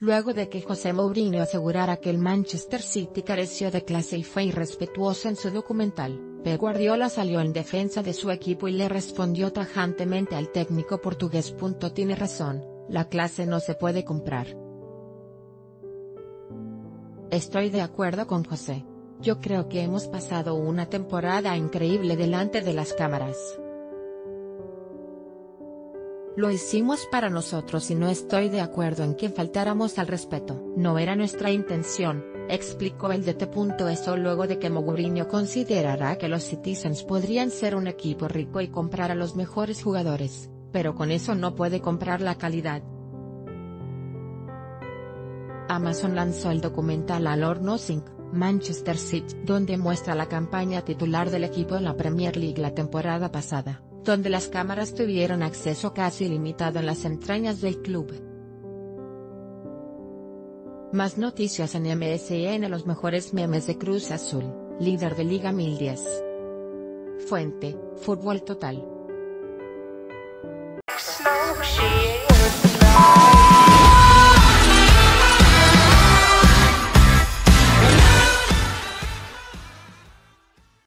luego de que José Mourinho asegurara que el Manchester City careció de clase y fue irrespetuoso en su documental, Pep Guardiola salió en defensa de su equipo y le respondió tajantemente al técnico portugués. Tiene razón, la clase no se puede comprar. Estoy de acuerdo con José. Yo creo que hemos pasado una temporada increíble delante de las cámaras. Lo hicimos para nosotros y no estoy de acuerdo en que faltáramos al respeto. No era nuestra intención, explicó el DT. Eso luego de que Mourinho considerará que los Citizens podrían ser un equipo rico y comprar a los mejores jugadores, pero con eso no puede comprar la calidad. Amazon lanzó el documental All Nothing, Manchester City, donde muestra la campaña titular del equipo en la Premier League la temporada pasada donde las cámaras tuvieron acceso casi ilimitado en las entrañas del club. Más noticias en MSN Los mejores memes de Cruz Azul, líder de Liga 1010. Fuente, Fútbol Total.